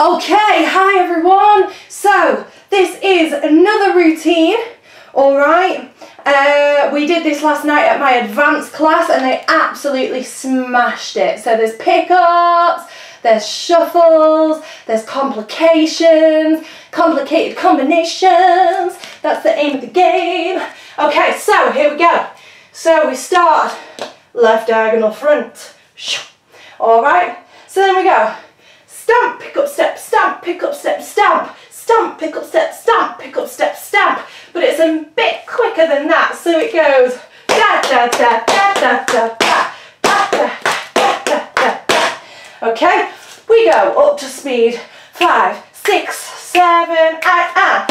Okay, hi everyone. So this is another routine, all right? Uh, we did this last night at my advanced class and they absolutely smashed it. So there's pickups, there's shuffles, there's complications, complicated combinations. That's the aim of the game. Okay, so here we go. So we start left diagonal front. All right, so then we go stamp, pick up, step, stamp, pick up, step, stamp, stamp, pick up, step, stamp, pick up, step, stamp. But it's a bit quicker than that, so it goes da da da da da da da da da da da da. Okay, we go up to speed. Five, six, seven, and.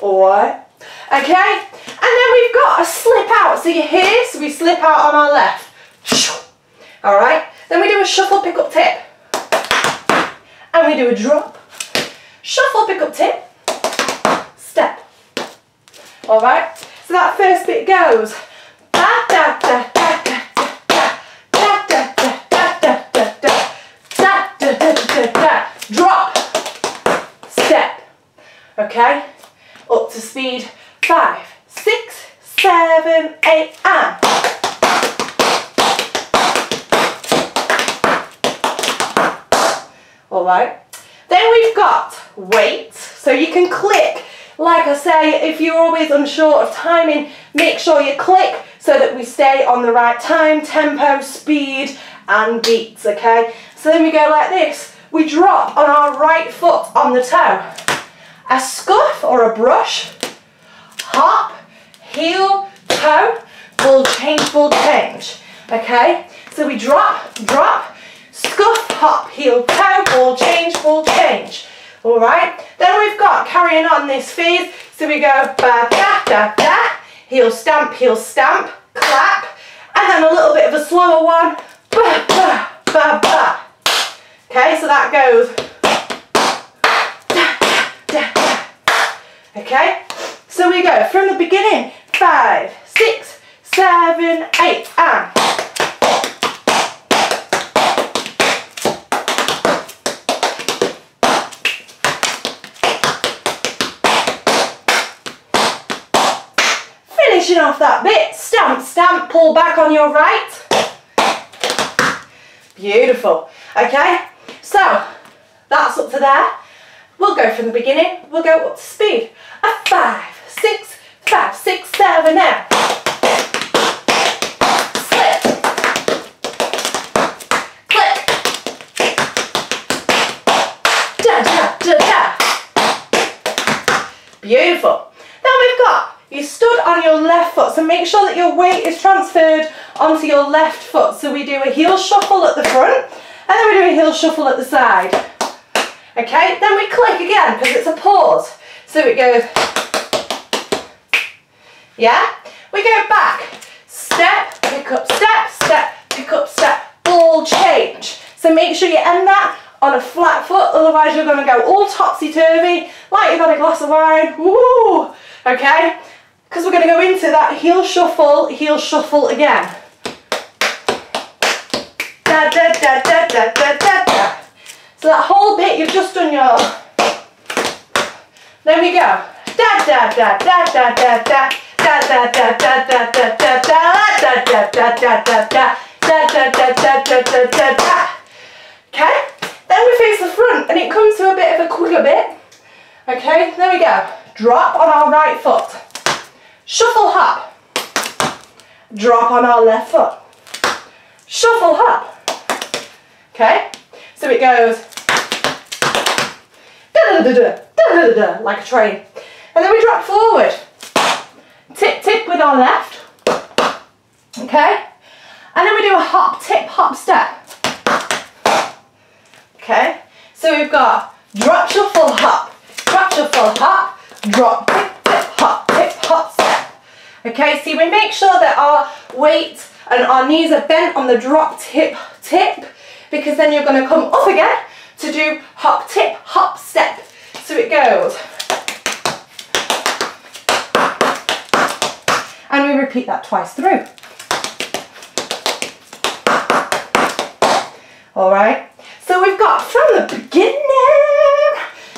Alright, okay, and then we've got a slip out. So you're here, so we slip out on our left. Alright, then we do a shuffle pickup tip. And we do a drop. Shuffle pickup tip. Step. All right. So that first bit goes. Da, da, da, da, da. Drop, step, okay? Up to speed, five, six, seven, eight, and right. Then we've got weights, so you can click. Like I say, if you're always unsure of timing, make sure you click so that we stay on the right time, tempo, speed, and beats, okay? So then we go like this. We drop on our right foot on the toe. A scuff or a brush, hop, heel, toe, ball change, ball change, okay? So we drop, drop, scuff, hop, heel, toe, ball change, ball change. All right, then we've got carrying on this phase. So we go ba da da da, heel stamp, heel stamp, clap, and then a little bit of a slower one, ba ba ba ba. Okay, so that goes da da da da. Okay, so we go from the beginning, five, six, seven, eight, and finishing off that bit, stamp, stamp, pull back on your right. Beautiful. Okay, so that's up to there. We'll go from the beginning, we'll go up to speed. A five, six, five, six, seven, now. Da, da, da, da. Beautiful. Then we've got you stood on your left foot, so make sure that your weight is transferred onto your left foot. So we do a heel shuffle at the front, and then we do a heel shuffle at the side. Okay, then we click again, because it's a pause. So it goes, yeah? We go back, step, pick up, step, step, pick up, step, ball change. So make sure you end that on a flat foot, otherwise you're going to go all topsy-turvy, like you've had a glass of wine, woo! Okay, because we're going to go into that heel shuffle, heel shuffle again. Da, da, da, da, da, da, da, da. So that whole bit, you've just done your... There we go. Da, da, da, da, da, da, da. Okay? Then we face the front and it comes to a bit of a quicker bit. Okay, there we go. Drop on our right foot. Shuffle hop. Drop on our left foot. Shuffle hop. Okay, so it goes da da da da da da da like a train. And then we drop forward. Tip tip with our left. Okay, and then we do a hop tip hop step. Okay, so we've got drop shuffle hop, drop shuffle hop, drop tip tip hop tip hop. Okay, see we make sure that our weight and our knees are bent on the drop tip tip because then you're going to come up again to do hop tip hop step. So it goes. And we repeat that twice through. All right. So we've got from the beginning.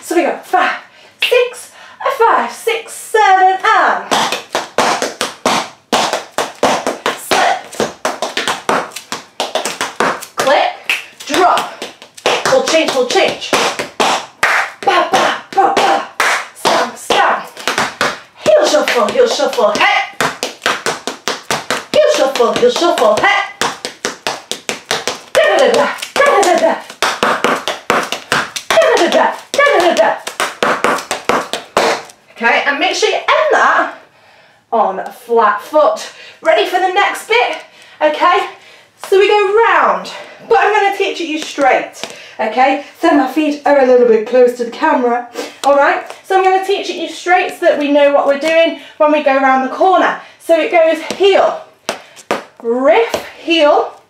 So we go five, six, five, six, seven, and slip, click, drop. We'll change, we'll change. Ba, ba, ba, ba. Stamp, stamp. Heel shuffle, hey. Heel shuffle, heel shuffle, hey. Da da da da, da da da da. Da da da da. Okay, and make sure you end that on a flat foot. Ready for the next bit? Okay, so we go round, but I'm going to teach it you straight. Okay, so my feet are a little bit close to the camera. All right, so I'm going to teach it you straight so that we know what we're doing when we go around the corner. So it goes heel, riff, heel,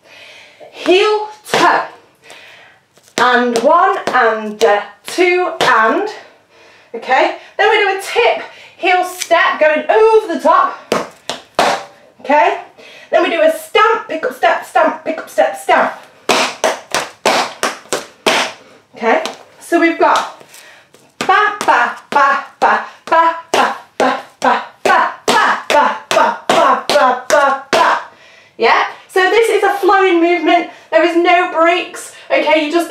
heel, toe, and one, and uh, two, and, okay? Then we do a tip, heel step, going over the top, okay? Then we do a stamp, pick up, step, stamp, pick up, step, stamp. Okay, so we've got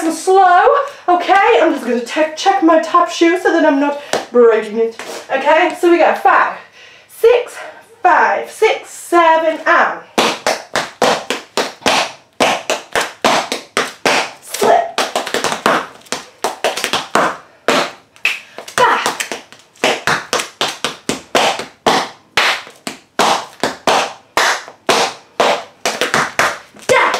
nice and slow, okay? I'm just to check my tap shoe so that I'm not breaking it. Okay, so we got five, six, five, six, seven, and slip, back, down.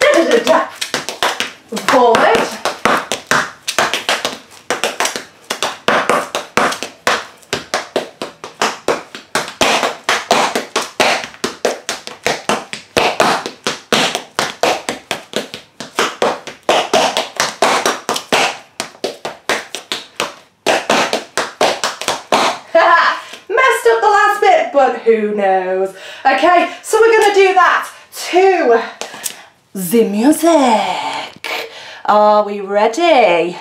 Da-da-da-da. Forward. Messed up the last bit, but who knows? Okay, so we're gonna do that to the music. Are we ready?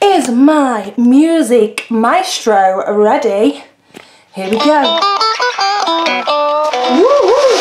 Is my music maestro ready? Here we go. Woo!